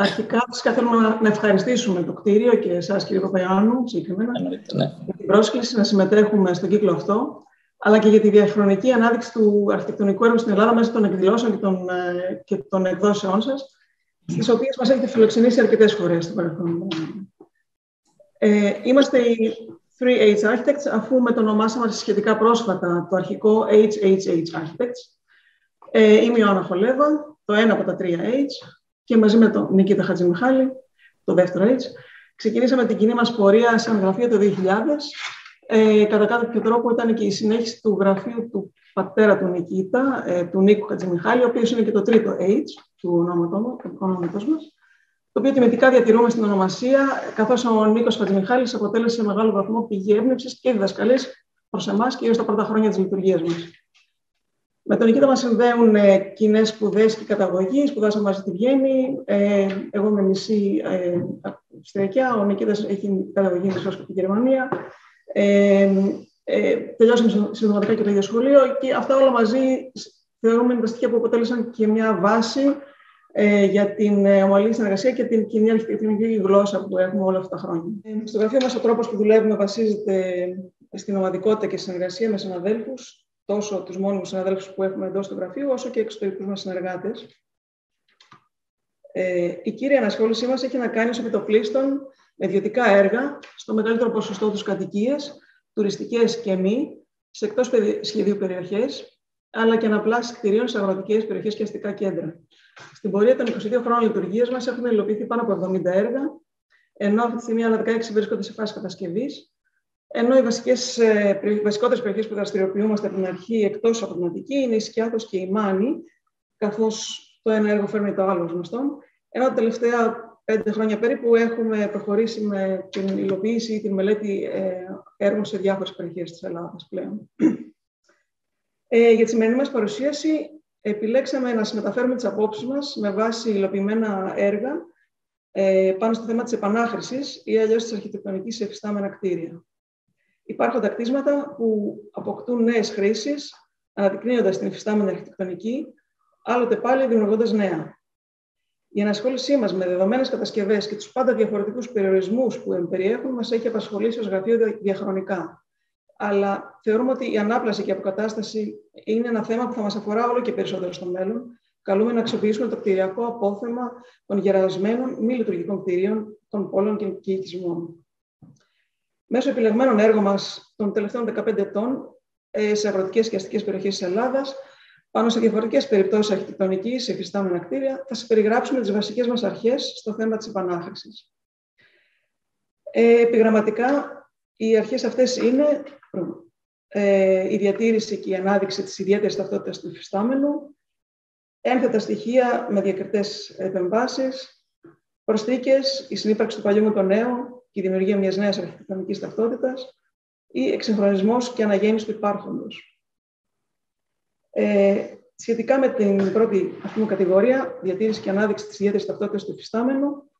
Αρχικά, φυσικά θέλουμε να ευχαριστήσουμε το κτίριο και εσάς, κύριε Παπαϊάνου, συγκεκριμένα, ναι. για την πρόσκληση να συμμετέχουμε στον κύκλο αυτό, αλλά και για τη διαχρονική ανάδειξη του αρχιτεκτονικού έργου στην Ελλάδα μέσω των εκδηλώσεων και των, ε, και των εκδόσεών σας, στις οποίες μας έχετε φιλοξενήσει αρκετές φορές στο παρελθόν. Ε, είμαστε οι 3H Architects, αφού με το ονομάσαμε σχετικά πρόσφατα το αρχικό HHH Architects. Ε, είμαι η Ιωάννα Χολέβα, το ένα από τα 3H, και μαζί με τον Νικήτα Χατζημιχάλη, το δεύτερο H, ξεκινήσαμε την κοινή μας πορεία σαν γραφείο το 2000. Ε, κατά κάποιο τρόπο ήταν και η συνέχιση του γραφείου του πατέρα του Νικήτα, ε, του Νίκου Χατζημιχάλη, ο οποίος είναι και το τρίτο H του ονόματός μας, το οποίο τιμητικά διατηρούμε στην ονομασία, καθώς ο Νίκος Χατζημιχάλης αποτέλεσε σε μεγάλο βαθμό πηγή έμπνευσης και διδασκαλής προς εμάς, κυρίως τα πρώτα χρόνια της λειτουργίας μας. Με τον Νικήτα μας συνδέουν ε, κοινές σπουδές και καταγωγή. Σπουδάσαμε μαζί στη Βιέννη. Ε, εγώ με μισή ε, Αυστριακιά. Ο Νικήτας έχει καταγωγή μισό από τη Γερμανία. Ε, ε, τελειώσαμε συνδυματικά και το ίδιο σχολείο. Και αυτά όλα μαζί θεωρούμε τα στοιχεία που αποτέλεσαν και μια βάση ε, για την ε, ομαλή συνεργασία και την κοινή αρχιτεκτονική γλώσσα που έχουμε όλα αυτά τα χρόνια. Ε, στο γραφείο μας, ο τρόπος που δουλεύουμε βασίζεται στην ομαδικότητα και συνεργασία με συναδέλφους τόσο τους μόνιμους συναδέλφους που έχουμε εδώ στο γραφείο, όσο και εξωτερικούς μας συνεργάτες. Ε, η κύρια ανασχόλησή μας έχει να κάνει ως επιτοπλίστων με ιδιωτικά έργα, στο μεγαλύτερο ποσοστό τους κατοικίες, τουριστικές και μη, σε εκτός σχεδίου περιοχές, αλλά και αναπλάσεις κτηρίων σε αγροτικές περιοχές και αστικά κέντρα. Στην πορεία των 22 χρόνων λειτουργίας μας έχουν υλοποιηθεί πάνω από 70 έργα, ενώ αυτή τη στιγμή άλλα 16 βρίσκονται σε φάση κατασκευής ενώ οι βασικές, ε, οι βασικότερες περιοχές που δραστηριοποιούμαστε από την αρχή εκτός από την Αττική είναι η Σκιάθος και η Μάνη, καθώς το ένα έργο φέρνει το άλλο γνωστό. Ενώ τα τελευταία πέντε χρόνια περίπου έχουμε προχωρήσει με την υλοποίηση ή την μελέτη ε, έργων σε διάφορες περιοχές της Ελλάδας πλέον. Ε, για τη σημερινή μας παρουσίαση επιλέξαμε να συμμεταφέρουμε τις απόψεις μας με βάση υλοποιημένα έργα ε, πάνω στο θέμα της επανάχρησης ή αλλιώς της αρχιτεκτονικής σε εφιστάμενα κτίρια. Υπάρχουν τα κτίσματα που αποκτούν νέες χρήσεις, αναδεικνύοντας την υφιστάμενη αρχιτεκτονική, άλλοτε πάλι δημιουργώντας νέα. Η ενασχόλησή μας με δεδομένες κατασκευές και τους πάντα διαφορετικούς περιορισμούς που εμπεριέχουν μας έχει απασχολήσει ως γραφείο διαχρονικά. Αλλά θεωρούμε ότι η ανάπλαση και η αποκατάσταση είναι ένα θέμα που θα μας αφορά όλο και περισσότερο στο μέλλον. Καλούμε να αξιοποιήσουμε το κτηριακό απόθεμα των γερασμένων μη λειτουργικών κτηρίων των πόλεων και οικισμών. Μέσω επιλεγμένων έργων μας των τελευταίων 15 ετών ε, σε αγροτικές και αστικές περιοχές της Ελλάδας, πάνω σε διαφορετικές περιπτώσεις αρχιτεκτονική, σε εφιστάμενα κτίρια, θα σας περιγράψουμε τις βασικές μας αρχές στο θέμα της επανάχρηση. Ε, επιγραμματικά, οι αρχές αυτές είναι ε, η διατήρηση και η ανάδειξη της ιδιαίτερης ταυτότητας του υφιστάμενου, ένθετα στοιχεία με διακριτές επεμβάσεις, προσθήκες, η συνύπαρξη του παλιού με το νέο, και η δημιουργία μιας νέας αρχιτεκτονικής ταυτότητας ή εξυγχρονισμός και αναγέννηση του υπάρχοντος. Ε, σχετικά με την πρώτη αυτή κατηγορία, διατήρηση και ανάδειξη της ιδιαίτερης ταυτότητας του υφιστάμενου,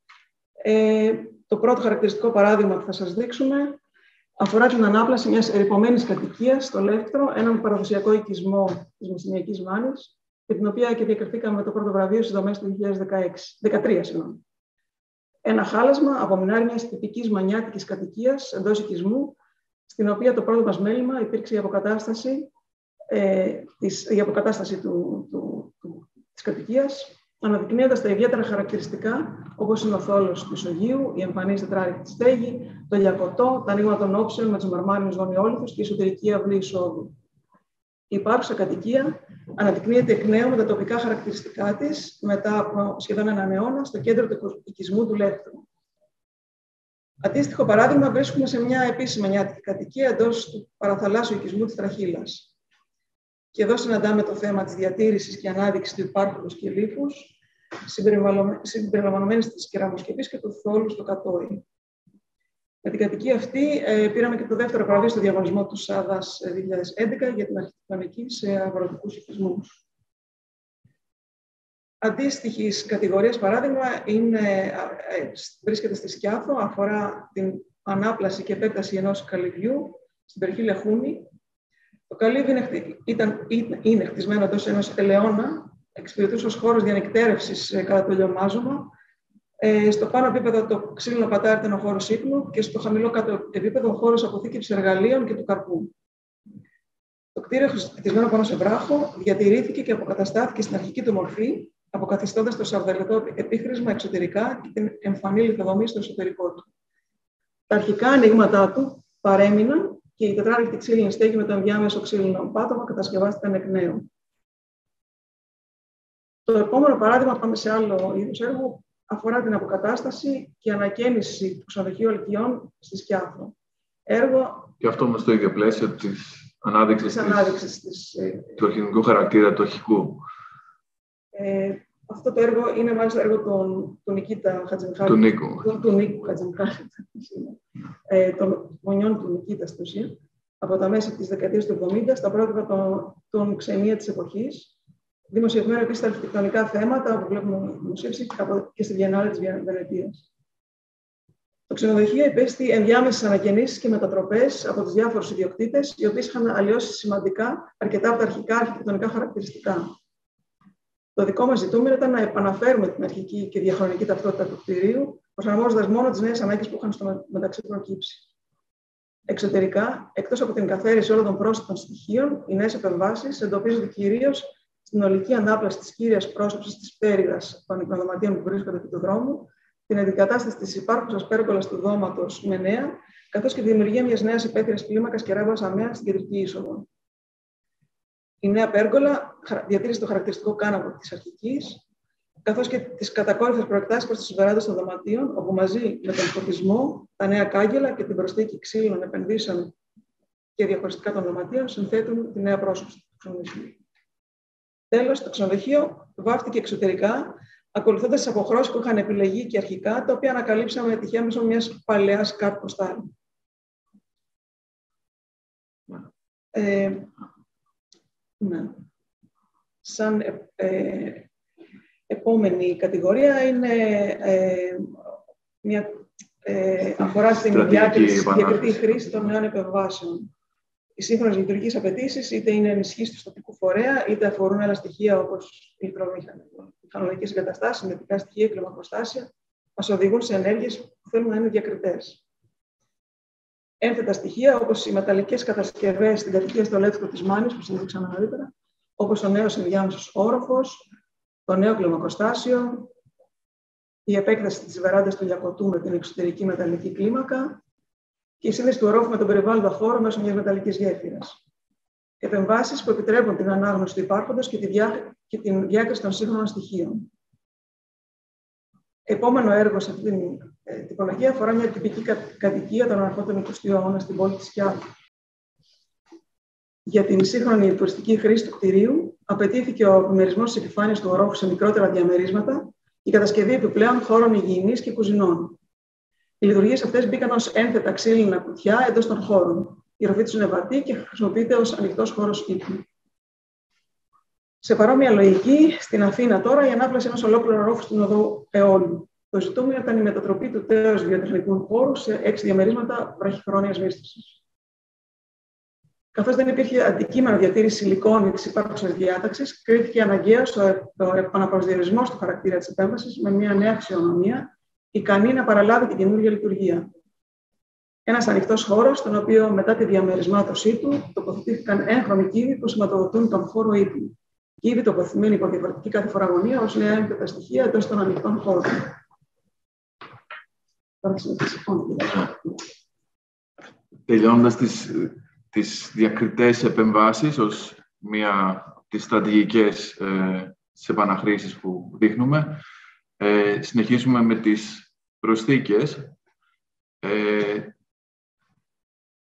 ε, το πρώτο χαρακτηριστικό παράδειγμα που θα σας δείξουμε αφορά την ανάπλαση μιας ερυπωμένης κατοικίας στο Λεύκτρο, έναν παραδοσιακό οικισμό της Μεσσηνιακής Μάνης, και την οποία και διακριθήκαμε με το πρώτο βραβείο στις δομές του 2013. Συγγνώμη ένα χάλασμα από μινάρι μιας τυπικής μανιάτικης κατοικίας εντός οικισμού, στην οποία το πρώτο μας μέλημα υπήρξε η αποκατάσταση, ε, της, η αποκατάσταση του, του, του, της κατοικίας, αναδεικνύοντας τα ιδιαίτερα χαρακτηριστικά, όπως είναι ο θόλος του ισογείου, η εμφανής τετράρικη στέγη, το λιακωτό, τα ανοίγματα των όψεων με τους μαρμάριους γωνιόλιθους και η εσωτερική αυλή εισόδου. Η υπάρχουσα κατοικία αναδεικνύεται εκ νέου με τα τοπικά χαρακτηριστικά της μετά από σχεδόν έναν αιώνα στο κέντρο του οικισμού του Λεύκρου. Αντίστοιχο παράδειγμα βρίσκουμε σε μια επίσημη νιάτικη κατοικία εντός του παραθαλάσσιου οικισμού της Τραχύλας. Και εδώ συναντάμε το θέμα της διατήρησης και ανάδειξης του υπάρχοντος και λίφου, συμπεριλαμβανομένης της κεραμοσκευή και του θόλου στο κατόι. Με την κατοικία αυτή ε, πήραμε και το δεύτερο βραβείο στο διαγωνισμό του ΣΑΔΑΣ 2011 για την αρχιτεκτονική σε αγροτικούς οικισμούς. Αντίστοιχης κατηγορίας, παράδειγμα, είναι, ε, βρίσκεται στη Σκιάθο, αφορά την ανάπλαση και επέκταση ενός καλυβιού στην περιοχή Λεχούνη. Το καλύβι είναι, ήταν, είναι χτισμένο εντός ενός ελαιώνα, εξυπηρετούσε ως χώρος διανυκτέρευσης ε, κατά το λιωμάζωμα Ε, στο πάνω επίπεδο το ξύλινο πατάρι ήταν ο χώρος ύπνου και στο χαμηλό κάτω επίπεδο ο χώρος αποθήκευσης εργαλείων και του καρπού. Το κτίριο χρησιμοποιημένο πάνω σε βράχο διατηρήθηκε και αποκαταστάθηκε στην αρχική του μορφή, αποκαθιστώντας το σαρδαλετό επίχρησμα εξωτερικά και την εμφανή λιθοδομή στο εσωτερικό του. Τα αρχικά ανοίγματά του παρέμειναν και η τετράρεκτη ξύλινη στέγη με το ενδιάμεσο ξύλινο πάτωμα κατασκευάστηκαν εκ νέου. Το επόμενο παράδειγμα, πάμε σε άλλο είδου έργο, αφορά την αποκατάσταση και ανακαίνιση του ξενοδοχείου Αλκιών στη Σκιάθο. Έργο... Και αυτό με στο ίδιο πλαίσιο της ανάδειξης, της, ανάδειξης της, ε, του αρχικού χαρακτήρα του αρχικού. Ε, αυτό το έργο είναι μάλιστα έργο του, του Νικήτα Χατζημιχάλη. Του Νίκου. Του, του Νίκου Χατζημιχάλη. ε, των γονιών του Νικήτα στην ουσία. Από τα μέσα της δεκαετίας του 70 στα πρότυπα των, των ξενία της εποχής Δημοσιευμένο επίση τα αρχιτεκτονικά θέματα, όπου βλέπουμε δημοσίευση και στη Βιενάλη της Βενετία. Το ξενοδοχείο υπέστη ενδιάμεσες ανακαινήσεις και μετατροπές από τους διάφορους ιδιοκτήτες, οι οποίοι είχαν αλλοιώσει σημαντικά αρκετά από τα αρχικά αρχιτεκτονικά χαρακτηριστικά. Το δικό μας ζητούμενο ήταν να επαναφέρουμε την αρχική και διαχρονική ταυτότητα του κτηρίου, προσαρμόζοντας μόνο τις νέες ανάγκες που είχαν στο μεταξύ προκύψει. Εξωτερικά, εκτός από την καθαίρεση όλων των πρόσθετων στοιχείων, οι νέες επεμβάσεις εντοπίζονται κυρίως στην ολική ανάπλαση της κύριας πρόσωψης της πέρυδα των υπνοδωματίων που βρίσκονται επί του δρόμου, την αντικατάσταση της υπάρχουσας πέρκολα του δώματος με νέα, καθώς και τη δημιουργία μιας νέας υπαίθριας κλίμακας και ρεύμα αμαία στην κεντρική είσοδο. Η νέα πέργολα διατήρησε το χαρακτηριστικό κάναβο της αρχικής, καθώς και τις κατακόρυφες προεκτάσεις προς του βεράντε των δωματίων, όπου μαζί με τον φωτισμό, τα νέα κάγκελα και την προσθήκη ξύλων επενδύσεων και διαχωριστικά των δωματίων συνθέτουν τη νέα πρόσωψη του ξενοδοχείου. Τέλος, το ξενοδοχείο βάφτηκε εξωτερικά, ακολουθώντας τις αποχρώσεις που είχαν επιλεγεί και αρχικά, τα οποία ανακαλύψαμε τυχαία μέσω μιας παλαιάς κάρτα ποστάρι. Ε, ναι. Σαν ε, ε, επόμενη κατηγορία είναι ε, μια ε, αφορά στην διάκριση, διακριτή χρήση των νέων επεμβάσεων. Οι σύγχρονες λειτουργικές απαιτήσεις είτε είναι ενισχύσεις του τοπικού φορέα, είτε αφορούν άλλα στοιχεία όπως ηλεκτρομηχανολογικέ εγκαταστάσεις, συνδετικά στοιχεία, κλιμακοστάσια, μας οδηγούν σε ενέργειες που θέλουν να είναι διακριτές. Ένθετα στοιχεία όπως οι μεταλλικές κατασκευές στην κατοικία στο Λέτσικο της Μάνης, που συνδείξαμε νωρίτερα, όπως ο νέος ενδιάμεσος όροφος, το νέο κλιμακοστάσιο, η επέκταση της βεράντας του Λιακωτού με την εξωτερική μεταλλική κλίμακα, και η σύνδεση του ορόφου με τον περιβάλλοντα χώρο μέσω μιας μεταλλικής γέφυρας. Επεμβάσεις που επιτρέπουν την ανάγνωση του υπάρχοντος και, τη διά... και την διάκριση των σύγχρονων στοιχείων. Επόμενο έργο σε αυτή την ε, τυπολογία αφορά μια τυπική κατοικία των αρχών του 20ου αιώνα στην πόλη της Κιάβη. Για την σύγχρονη τουριστική χρήση του κτηρίου, απαιτήθηκε ο επιμερισμό της επιφάνειας του ορόφου σε μικρότερα διαμερίσματα και η κατασκευή επιπλέον χώρων υγιεινής και κουζινών. Οι λειτουργίες αυτές μπήκαν ως ένθετα ξύλινα κουτιά εντός των χώρων. Η ροφή τους είναι βατή και χρησιμοποιείται ως ανοιχτός χώρος ύπνου. Σε παρόμοια λογική, στην Αθήνα τώρα η ανάπλαση ενός ολόκληρου ρόφου στην οδό Εόλου. Το ζητούμενο ήταν η μετατροπή του τέο βιοτεχνικού χώρου σε έξι διαμερίσματα βραχυχρόνιας μίσθωση. Καθώς δεν υπήρχε αντικείμενο διατήρηση υλικών ή της υπάρχουσας διάταξης, κρίθηκε αναγκαίο ο επαναπροσδιορισμός του χαρακτήρα της επέμβασης με μια νέα αξιονομία ικανή να παραλάβει την καινούργια λειτουργία. Ένας ανοιχτός χώρος, στον οποίο μετά τη διαμερισμάτωσή του τοποθετήθηκαν έγχρωμοι κύβοι που σηματοδοτούν τον χώρο ύπνου. Κύβοι τοποθετημένοι υπό διαφορετική κάθε φορά γωνία ως νέα έμπειτα στοιχεία εντός των ανοιχτών χώρων. Τελειώνοντας τις, τις διακριτές επεμβάσεις ως μία από τις στρατηγικές ε, που δείχνουμε, ε, συνεχίσουμε με τις προσθήκες. Ε,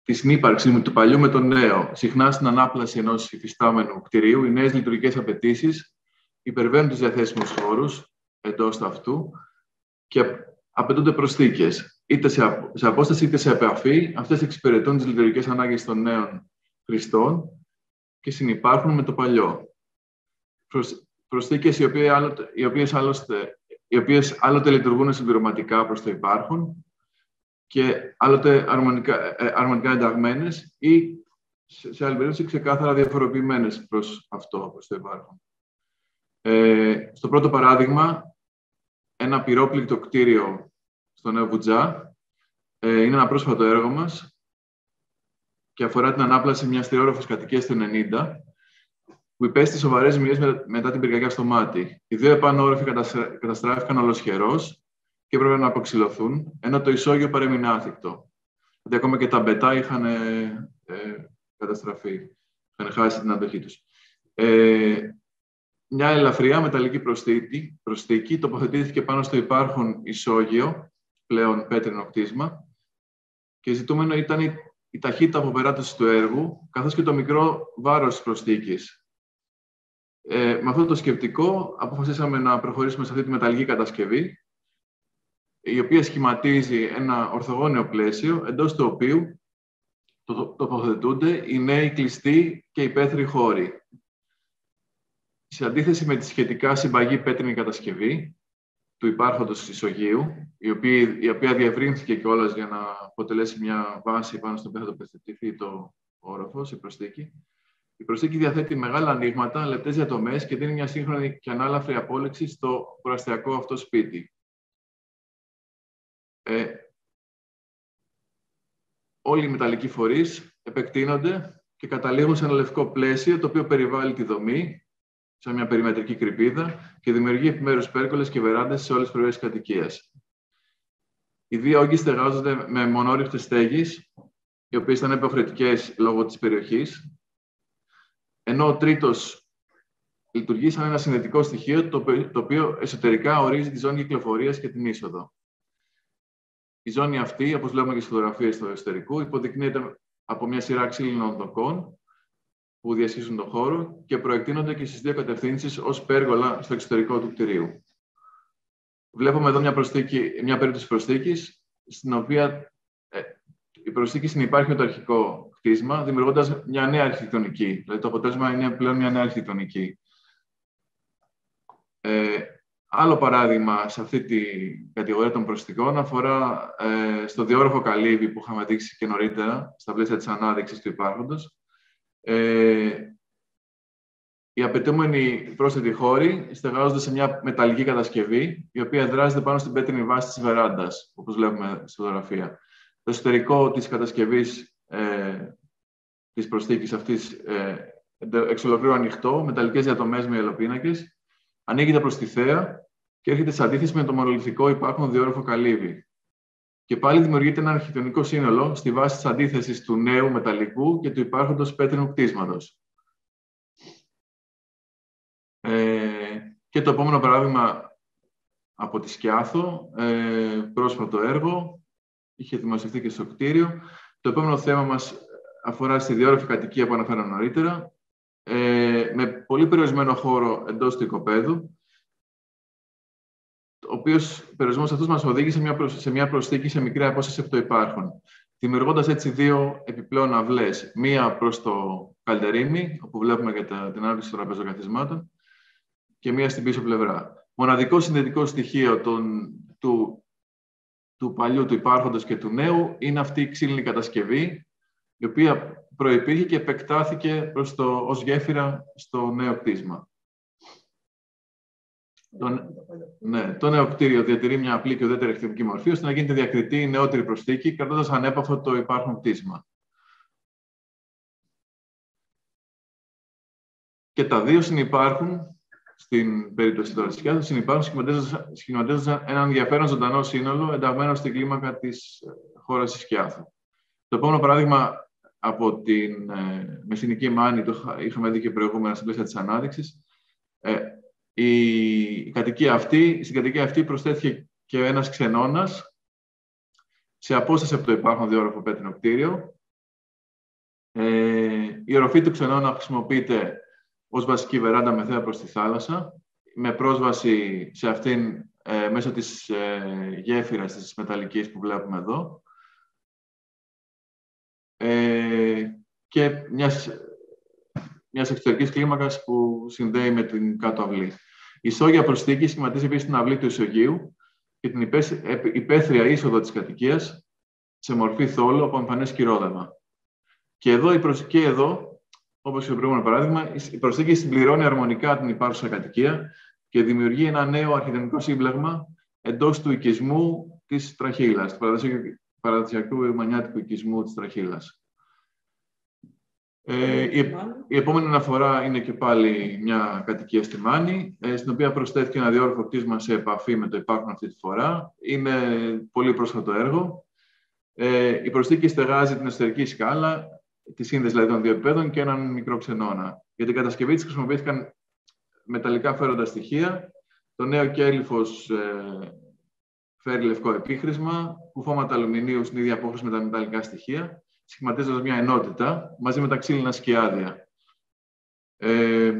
τη συνύπαρξη του παλιού με το νέο. Συχνά στην ανάπλαση ενός υφιστάμενου κτηρίου, οι νέες λειτουργικές απαιτήσεις υπερβαίνουν τους διαθέσιμους χώρους εντός αυτού και απαιτούνται προσθήκες. Είτε σε, σε απόσταση είτε σε επαφή, αυτές εξυπηρετούν τις λειτουργικές ανάγκες των νέων χρηστών και συνυπάρχουν με το παλιό. Προσθήκες οι οποίες, οι οποίες άλλωστε οι οποίες άλλοτε λειτουργούν συμπληρωματικά προς το υπάρχον και άλλοτε αρμονικά, ε, αρμονικά ενταγμένες ή σε άλλη περίπτωση ξεκάθαρα διαφοροποιημένες προς αυτό, προς το υπάρχον. Ε, στο πρώτο παράδειγμα, ένα πυρόπληκτο κτίριο στο Νέο Βουτζά. Ε, είναι ένα πρόσφατο έργο μας και αφορά την ανάπλαση μιας τριόροφης κατοικίας του 90 που υπέστη σοβαρές ζημιές μετά την πυρκαγιά στο μάτι. Οι δύο επάνω όροφοι καταστράφηκαν ολοσχερό και έπρεπε να αποξηλωθούν, ενώ το ισόγειο παρέμεινε άθικτο. Δηλαδή, ακόμα και τα μπετά είχαν ε, καταστραφεί, είχαν χάσει την αντοχή τους. Ε, μια ελαφριά μεταλλική προσθήκη, προσθήκη τοποθετήθηκε πάνω στο υπάρχον ισόγειο, πλέον πέτρινο κτίσμα, και ζητούμενο ήταν η, η ταχύτητα αποπεράτωση του έργου, καθώς και το μικρό βάρος της προσθήκης, ε, με αυτό το σκεπτικό αποφασίσαμε να προχωρήσουμε σε αυτή τη μεταλλική κατασκευή, η οποία σχηματίζει ένα ορθογώνιο πλαίσιο, εντός του οποίου τοποθετούνται οι νέοι κλειστοί και υπαίθριοι χώροι. Σε αντίθεση με τη σχετικά συμπαγή πέτρινη κατασκευή του υπάρχοντος ισογείου, η οποία, η οποία διευρύνθηκε κιόλας για να αποτελέσει μια βάση πάνω στο οποίο θα το το όροφος, η προσθήκη, η προσθήκη διαθέτει μεγάλα ανοίγματα, λεπτές διατομές και δίνει μια σύγχρονη και ανάλαφρη απόλυξη στο προαστιακό αυτό σπίτι. Ε, όλοι οι μεταλλικοί φορείς επεκτείνονται και καταλήγουν σε ένα λευκό πλαίσιο το οποίο περιβάλλει τη δομή, σαν μια περιμετρική κρυπίδα και δημιουργεί επιμέρους πέρκολες και βεράντες σε όλες τις περιοχέ κατοικίας. Οι δύο όγκοι στεγάζονται με μονόρυχτε στέγης, οι οποίες ήταν υποχρεωτικές λόγω της περιοχής, ενώ ο τρίτος λειτουργεί σαν ένα συνδετικό στοιχείο το οποίο εσωτερικά ορίζει τη ζώνη κυκλοφορίας και την είσοδο. Η ζώνη αυτή, όπως βλέπουμε και στις φωτογραφίες του εσωτερικού, υποδεικνύεται από μια σειρά ξύλινων δοκών που διασχίζουν τον χώρο και προεκτείνονται και στις δύο κατευθύνσεις ως πέργολα στο εξωτερικό του κτηρίου. Βλέπουμε εδώ μια, προσθήκη, μια περίπτωση προσθήκης, στην οποία ε, η προσθήκη συνεπάρχει με το αρχικό κτίσμα, δημιουργώντας μια νέα αρχιτεκτονική. Δηλαδή, το αποτέλεσμα είναι πλέον μια νέα αρχιτεκτονική. Ε, άλλο παράδειγμα σε αυτή τη κατηγορία των προσθήκων αφορά ε, στο διόροφο καλύβι που είχαμε δείξει και νωρίτερα, στα πλαίσια της ανάδειξης του υπάρχοντος. Ε, οι απαιτούμενοι πρόσθετοι χώροι στεγάζονται σε μια μεταλλική κατασκευή, η οποία δράζεται πάνω στην πέτρινη βάση της βεράντας, όπως βλέπουμε στη φωτογραφία. Το εσωτερικό της κατασκευής ε, της προσθήκης αυτής ε, εξ ολοκλήρου ανοιχτό, μεταλλικές διατομές με ελοπίνακες, ανοίγεται προς τη θέα και έρχεται σε αντίθεση με το μονολυθικό υπάρχον διόροφο καλύβι. Και πάλι δημιουργείται ένα αρχιτεκτονικό σύνολο στη βάση της αντίθεσης του νέου μεταλλικού και του υπάρχοντος πέτρινου κτίσματος. Ε, και το επόμενο παράδειγμα από τη Σκιάθο, ε, πρόσφατο έργο, είχε δημοσιευθεί και στο κτίριο. Το επόμενο θέμα μας αφορά στη διόρροφη κατοικία που αναφέραμε νωρίτερα, ε, με πολύ περιορισμένο χώρο εντός του οικοπαίδου, ο οποίος περιορισμός αυτός μας οδήγησε σε μια, σε μια προσθήκη σε μικρή απόσταση από το υπάρχον. Δημιουργώντας έτσι δύο επιπλέον αυλές. Μία προς το καλτερίμι, όπου βλέπουμε και τα, την άρνηση των τραπεζοκαθισμάτων, και μία στην πίσω πλευρά. Μοναδικό συνδετικό στοιχείο των, του του παλιού, του υπάρχοντος και του νέου, είναι αυτή η ξύλινη κατασκευή, η οποία προϋπήρχε και επεκτάθηκε προς το, ως γέφυρα στο νέο κτίσμα. Το, ναι, το νέο κτίριο διατηρεί μια απλή και ουδέτερη αρχιτεκτονική μορφή, ώστε να γίνεται διακριτή η νεότερη προσθήκη, κρατώντας ανέπαφο το υπάρχον κτίσμα. Και τα δύο συνεπάρχουν στην περίπτωση τώρα τη Κιάθο, συνεπάρχουν σχηματίζοντα ένα ενδιαφέρον ζωντανό σύνολο ενταγμένο στην κλίμακα της ε, χώρας τη Κιάθου. Το επόμενο παράδειγμα από την ε, Μεσηνική Μάνη, το είχαμε δει και προηγούμενα στην πλαίσια της ανάδειξης. Ε, η, κατοικία αυτή, στην κατοικία αυτή προσθέθηκε και ένας ξενώνας σε απόσταση από το υπάρχον διόροφο πέτρινο κτίριο. Ε, η οροφή του ξενώνα χρησιμοποιείται ως βασική βεράντα με θέα προς τη θάλασσα, με πρόσβαση σε αυτήν ε, μέσω της ε, γέφυρας της μεταλλικής που βλέπουμε εδώ ε, και μιας, μιας εξωτερικής κλίμακας που συνδέει με την κάτω αυλή. Η σόγια προσθήκη σχηματίζει επίσης την αυλή του ισογείου και την υπαίθρια είσοδο της κατοικίας σε μορφή θόλου από εμφανές κυρόδεμα. Και εδώ, και εδώ Όπως και το προηγούμενο παράδειγμα, η προσθήκη συμπληρώνει αρμονικά την υπάρχουσα κατοικία και δημιουργεί ένα νέο αρχιτεκτονικό σύμπλεγμα εντός του οικισμού της Τραχύλας, του παραδοσιακού μανιάτικου οικισμού της Τραχύλας. Ε, η, επόμενη αναφορά είναι και πάλι μια κατοικία στη Μάνη, ε, στην οποία προσθέθηκε ένα διόρροφο κτίσμα σε επαφή με το υπάρχον αυτή τη φορά. Είναι πολύ πρόσφατο έργο. Ε, η προσθήκη στεγάζει την εσωτερική σκάλα, τη σύνδεση δηλαδή των δύο επίπεδων και έναν μικρό ξενώνα. Για την κατασκευή της χρησιμοποιήθηκαν μεταλλικά φέροντα στοιχεία. Το νέο κέλυφος ε, φέρει λευκό επίχρησμα, κουφώματα αλουμινίου στην ίδια απόχρωση με τα μεταλλικά στοιχεία σχηματίζοντας μια ενότητα μαζί με τα ξύλινα σκιάδια. Ε,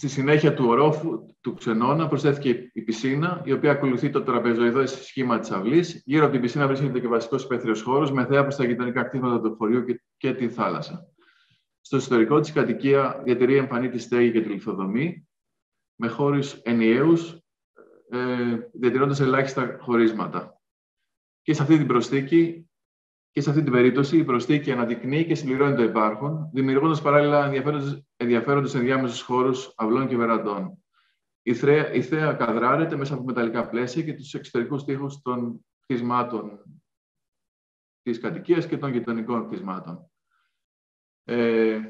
στη συνέχεια του ορόφου του ξενώνα προσθέθηκε η πισίνα, η οποία ακολουθεί το τραπεζοειδό σχήμα της αυλής. Γύρω από την πισίνα βρίσκεται και βασικός υπαίθριος χώρος με θέα προς τα γειτονικά κτήματα του φορείου και, και τη θάλασσα. Στο ιστορικό της κατοικία διατηρεί εμφανή τη στέγη και τη λιθοδομή, με χώρους ενιαίους, ε, διατηρώντας ελάχιστα χωρίσματα. Και σε αυτή την προσθήκη και σε αυτή την περίπτωση η προσθήκη αναδεικνύει και συμπληρώνει το υπάρχον, δημιουργώντας παράλληλα ενδιαφέροντε ενδιάμεσους χώρους αυλών και βεραντών. Η, θρέα, η θέα καδράρεται μέσα από μεταλλικά πλαίσια και τους εξωτερικούς τοίχου των κτισμάτων της κατοικίας και των γειτονικών κτισμάτων. Ε,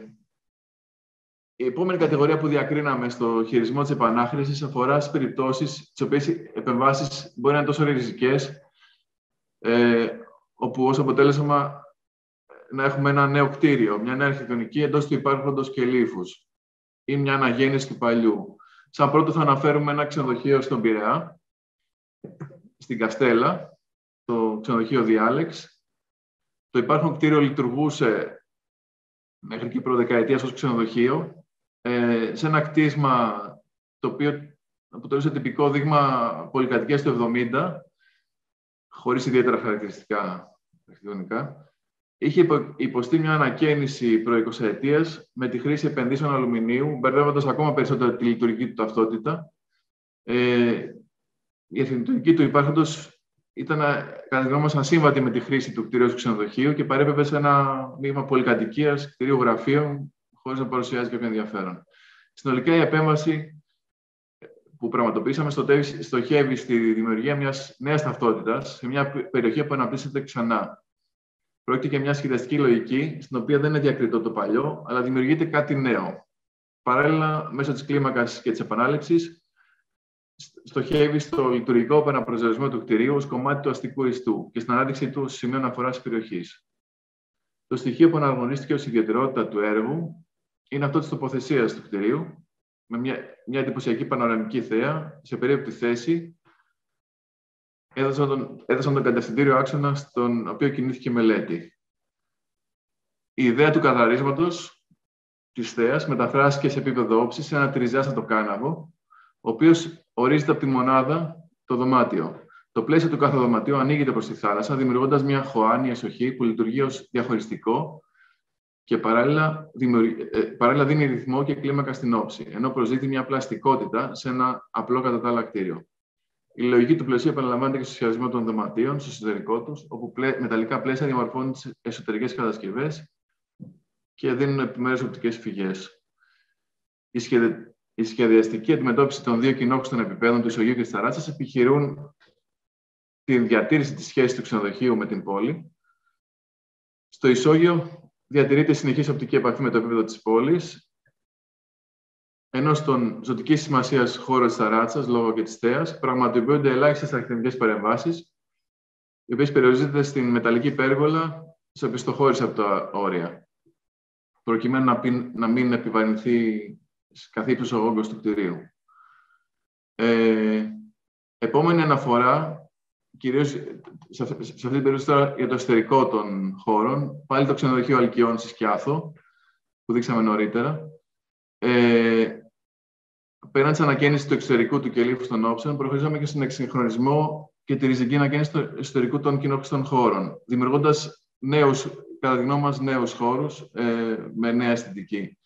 η επόμενη κατηγορία που διακρίναμε στο χειρισμό της επανάχρησης αφορά στις περιπτώσεις τι οποίες οι επεμβάσεις μπορεί να είναι τόσο ριζικές, ε, όπου ως αποτέλεσμα ε, να έχουμε ένα νέο κτίριο, μια νέα αρχιτεκτονική εντός του υπάρχοντος και λίφους ή μια αναγέννηση του παλιού. Σαν πρώτο θα αναφέρουμε ένα ξενοδοχείο στον Πειραιά, στην Καστέλα, το ξενοδοχείο Διάλεξ. Το υπάρχον κτίριο λειτουργούσε μέχρι και προδεκαετία ως ξενοδοχείο, ε, σε ένα κτίσμα το οποίο αποτελούσε τυπικό δείγμα πολυκατοικίας του 70, χωρίς ιδιαίτερα χαρακτηριστικά αρχιτεκτονικά, είχε υποστεί μια ανακαίνιση προ 20 ετία με τη χρήση επενδύσεων αλουμινίου, μπερδεύοντας ακόμα περισσότερο τη λειτουργική του ταυτότητα. Ε, η αρχιτεκτονική του υπάρχοντος ήταν, κατά τη γνώμη μας, ασύμβατη με τη χρήση του κτηρίου του ξενοδοχείου και παρέπευε σε ένα μείγμα πολυκατοικίας, κτηρίου γραφείων, χωρίς να παρουσιάζει κάποιο ενδιαφέρον. Συνολικά, η επέμβαση που πραγματοποιήσαμε στοχεύει στη δημιουργία μιας νέας ταυτότητας σε μια περιοχή που αναπτύσσεται ξανά. Πρόκειται για μια σχεδιαστική λογική, στην οποία δεν είναι διακριτό το παλιό, αλλά δημιουργείται κάτι νέο. Παράλληλα, μέσω της κλίμακας και της επανάληψης, στοχεύει στο λειτουργικό επαναπροσδιορισμό του κτηρίου ως κομμάτι του αστικού ιστού και στην ανάδειξή του σημείο αναφοράς της περιοχής. Το στοιχείο που αναγνωρίστηκε ως ιδιαιτερότητα του έργου είναι αυτό της τοποθεσίας του κτηρίου, με μια, μια εντυπωσιακή πανοραμική θέα, σε περίπτωση θέση, έδωσαν τον, έδωσαν τον κατευθυντήριο άξονα στον οποίο κινήθηκε η μελέτη. Η ιδέα του καθαρίσματος της θέα μεταφράστηκε σε επίπεδο όψης σε ένα τριζάστατο κάναβο, ο οποίος ορίζεται από τη μονάδα το δωμάτιο. Το πλαίσιο του κάθε δωματίου ανοίγεται προς τη θάλασσα, δημιουργώντας μια χωάνια εσοχή που λειτουργεί ως διαχωριστικό και παράλληλα, ε, παράλληλα δίνει ρυθμό και κλίμακα στην όψη, ενώ προσδίδει μια πλαστικότητα σε ένα απλό κατά τα άλλα κτίριο. Η λογική του πλαισίου επαναλαμβάνεται και στο σχεδιασμό των δωματίων, στο εσωτερικό τους, όπου μεταλλικά πλαίσια διαμορφώνουν τις εσωτερικές κατασκευές και δίνουν επιμέρους οπτικές φυγές. Η, σχεδι... η σχεδιαστική αντιμετώπιση των δύο κοινόχρηστων επιπέδων του Ισογείου και της Ταράτσα επιχειρούν την διατήρηση της σχέσης του ξενοδοχείου με την πόλη. Στο Ισόγειο διατηρείται συνεχής οπτική επαφή με το επίπεδο της πόλης, ενώ στον ζωτική σημασία χώρο της Ταράτσα, λόγω και της θέα, πραγματοποιούνται ελάχιστες αρχιτεκτονικές παρεμβάσεις, οι οποίες περιορίζονται στην μεταλλική πέργολα σε οπισθοχώρηση από τα όρια, προκειμένου να, να μην επιβαρυνθεί καθ' ο όγκο του κτηρίου. Ε, επόμενη αναφορά κυρίως σε αυτή την περίπτωση τώρα για το εσωτερικό των χώρων, πάλι το ξενοδοχείο Αλκιών στη Σκιάθο, που δείξαμε νωρίτερα. Ε, πέραν της ανακαίνιση του εξωτερικού του κελίφου των όψεων, προχωρήσαμε και στον εξυγχρονισμό και τη ριζική ανακαίνιση του εσωτερικού των κοινόχρηστων χώρων, δημιουργώντας νέους, κατά τη γνώμη μας, νέους χώρους ε, με νέα αισθητική.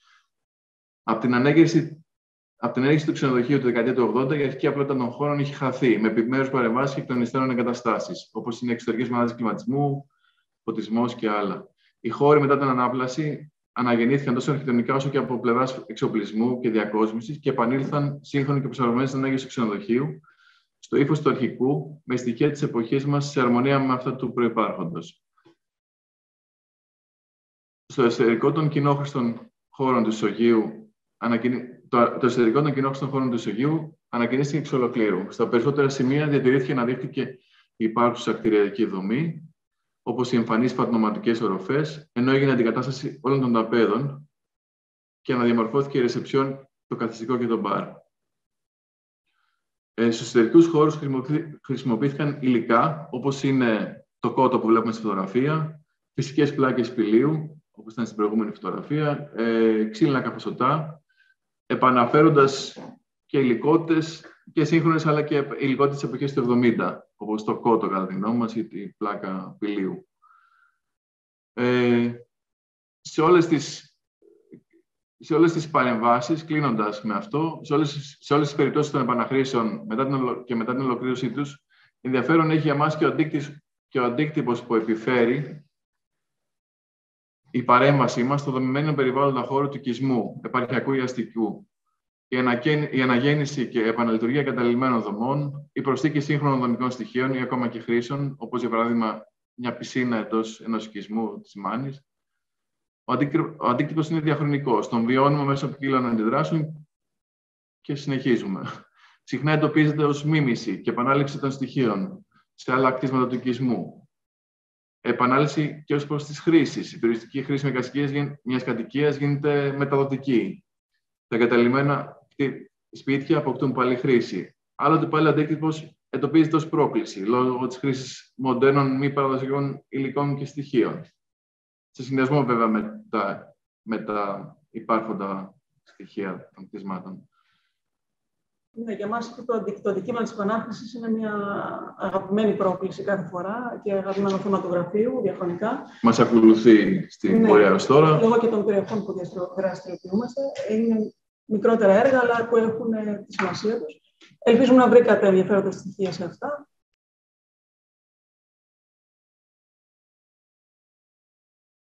Από την ανέγερση από την έναρξη του ξενοδοχείου του δεκαετία του 80, η αρχική απλότητα των χώρων είχε χαθεί με επιμέρους παρεμβάσεις και εκ των υστέρων εγκαταστάσεις, όπως είναι εξωτερικές μονάδες κλιματισμού, φωτισμός και άλλα. Οι χώροι μετά την ανάπλαση αναγεννήθηκαν τόσο αρχιτεκτονικά όσο και από πλευράς εξοπλισμού και διακόσμησης και επανήλθαν σύγχρονοι και προσαρμοσμένοι στην ανάγκη του ξενοδοχείου, στο ύφος του αρχικού, με στοιχεία της εποχής μας σε αρμονία με αυτά του προπάρχοντο. Στο εσωτερικό των κοινόχρηστων χώρων του Ισογείου, το, το εσωτερικό των κοινόχρηστων χώρων του Ισογείου ανακοινήθηκε εξ ολοκλήρου. Στα περισσότερα σημεία διατηρήθηκε να αναδείχθηκε η υπάρχουσα κτηριακή δομή, όπως οι εμφανείς πατνοματικέ οροφές, ενώ έγινε αντικατάσταση όλων των ταπέδων και αναδιαμορφώθηκε η ρεσεψιόν, το καθιστικό και το μπαρ. Ε, Στους εσωτερικούς χώρους χρησιμοποιήθηκαν υλικά, όπως είναι το κότο που βλέπουμε στη φωτογραφία, φυσικές πλάκες πηλίου, όπως ήταν στην προηγούμενη φωτογραφία, ε, ξύλινα καφασωτά, επαναφέροντας και υλικότητες και σύγχρονες αλλά και υλικότητες της εποχής του 70, όπως το κότο, κατά τη γνώμη μας, ή τη πλάκα πηλίου. Ε, σε όλες τις σε όλες τις παρεμβάσεις, κλείνοντας με αυτό, σε όλες, σε όλες τις περιπτώσεις των επαναχρήσεων μετά την, και μετά την ολοκλήρωσή τους, ενδιαφέρον έχει για μας και ο, και ο αντίκτυπος που επιφέρει η παρέμβασή μας στο δομημένο περιβάλλοντα χώρο του οικισμού, επαρχιακού ή αστικού. Η, αναγέννηση και επαναλειτουργία καταλημμένων δομών, η προσθήκη σύγχρονων δομικών στοιχείων ή ακόμα και χρήσεων, όπως για παράδειγμα μια πισίνα εντός ενός οικισμού της Μάνης, ο αντίκτυπος είναι διαχρονικός. Τον βιώνουμε μέσω ποικίλων αντιδράσεων και συνεχίζουμε. Συχνά εντοπίζεται ως μίμηση και επανάληψη των στοιχείων σε άλλα κτίσματα του οικισμού. Επανάληψη και ως προς τις χρήσεις. Η τουριστική χρήση μιας κατοικίας γίνεται μεταδοτική. Τα εγκαταλειμμένα σπίτια αποκτούν πάλι χρήση. Άλλοτε πάλι ο αντίκτυπος εντοπίζεται ως πρόκληση λόγω της χρήσης μοντέρνων μη παραδοσιακών υλικών και στοιχείων σε συνδυασμό βέβαια με τα, με τα υπάρχοντα στοιχεία των κτισμάτων. Ναι, για μας το, το αντικείμενο της επανάχρησης είναι μια αγαπημένη πρόκληση κάθε φορά και αγαπημένο θέμα του γραφείου, διαχρονικά. Μας ακολουθεί στην ναι, πορεία ως τώρα. Λόγω και των περιοχών που δραστηριοποιούμαστε. Είναι μικρότερα έργα, αλλά που έχουν τη σημασία τους. Ελπίζουμε να βρήκατε ενδιαφέροντα στοιχεία σε αυτά